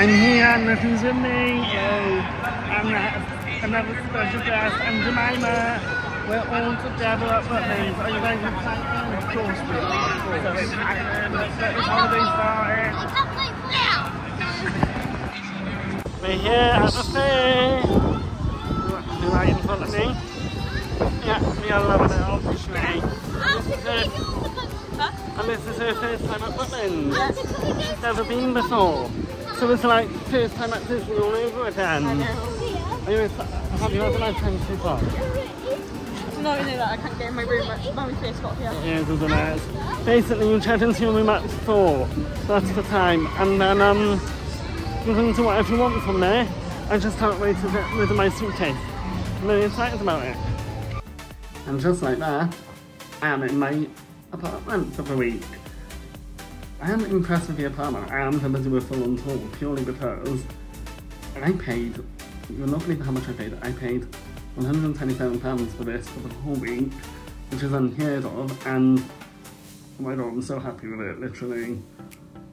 I'm here, nothing's with me. I'm another special guest, I'm Jemima. We're all together at Butlins. Are you guys excited? Of course we are. So um, it's happening. Let's get this holiday started. We're here at the fair. You're right in front of me. Yeah, we are loving it, obviously. And this is her first time at Butlins. Never been before. So it's like first time at Disney all over again. I know. Are you, have you had a nice time so far? Not only that, I can't get in my room when we first got here. Yeah, doesn't it? Basically, you check into your room at four. That's the time. And then um, you can do whatever you want from there. I just can't wait to get rid of my suitcase. I'm really excited about it. And just like that, I am in my apartment for the week. I am impressed with the apartment. I am going to do a full-on tour purely because I paid, you'll not believe how much I paid. I paid £127 for this for the whole week, which is unheard of, and oh my god, I'm so happy with it, literally.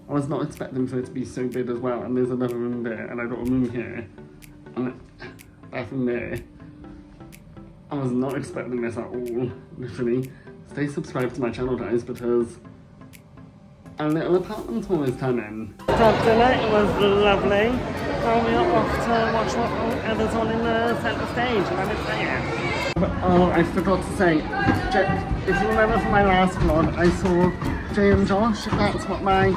I was not expecting for it to be so big as well, and there's another room there, and I got a room here, and bathroom there. I was not expecting this at all, literally. Stay subscribed to my channel, guys, because a little apartment tour is coming. After dinner, it was lovely. Now we are off to watch whatever's on in the centre stage, and. Oh, I forgot to say, if you remember from my last vlog, I saw Jay and Josh. That's what my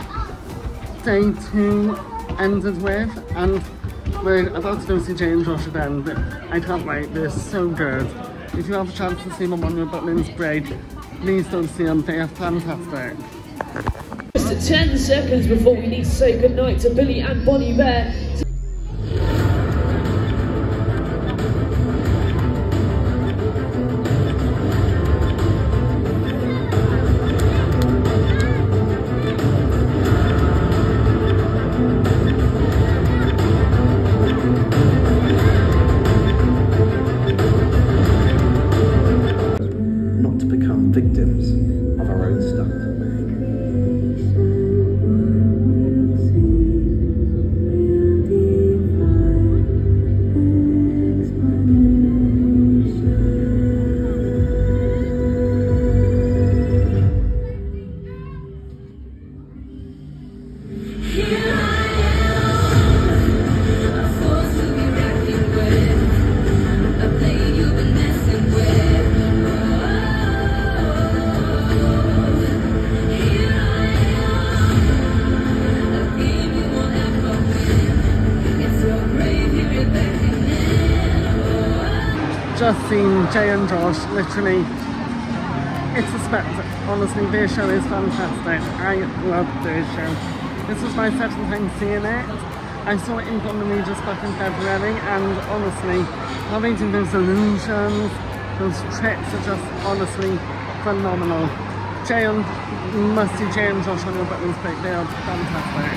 day two ended with, and we're about to go see Jay and Josh again, but I can't wait, they're so good. If you have a chance to see them on your Butlins break, please don't see them, they are fantastic. Just 10 seconds before we need to say goodnight to Billy and Bonnie Bear. not to become victims just seen Jay and Josh, literally, it's a spectacle. Honestly, their show is fantastic. I love their show. This was my second time seeing it. I saw it in Bognor just back in February, and honestly, they do those illusions, those tricks are just honestly phenomenal. Jay and, must see Jay and Josh on your Butlins break, they are fantastic.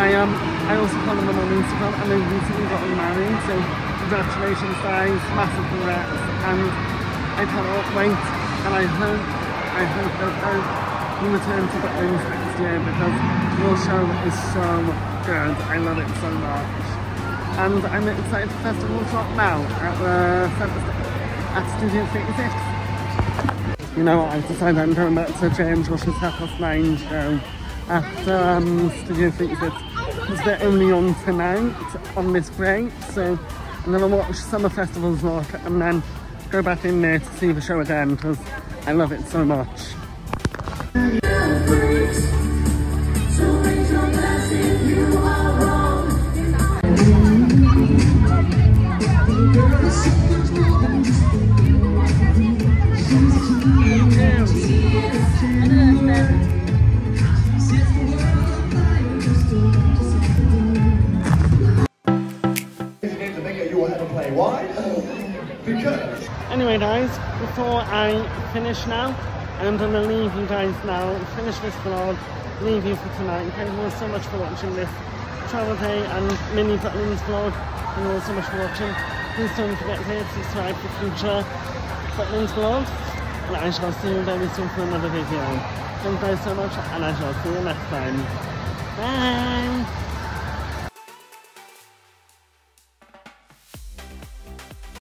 I um I also follow them on Instagram and they recently got married, so congratulations guys, massive congrats. And I cannot wait. And I hope, I hope, I hope you return to Butlins next year because your show is so good, I love it so much. And I'm excited for Festival Drop now at the at Studio 36. You know what, I've decided I'm going back to James Rush's Half Past Nine show after um, Studio 36 because they're only on tonight on this break so I'm gonna watch Summer Festival's and then go back in there to see the show again because I love it so much. Anyway guys, before I finish now, and I'm gonna leave you guys now, finish this vlog, leave you for tonight. Thank you all so much for watching this travel day and mini Butlins vlog. Thank you all so much for watching. Please don't forget to subscribe for future Butlins vlogs. And I shall see you very soon for another video. Thank you guys so much and I shall see you next time. Bye!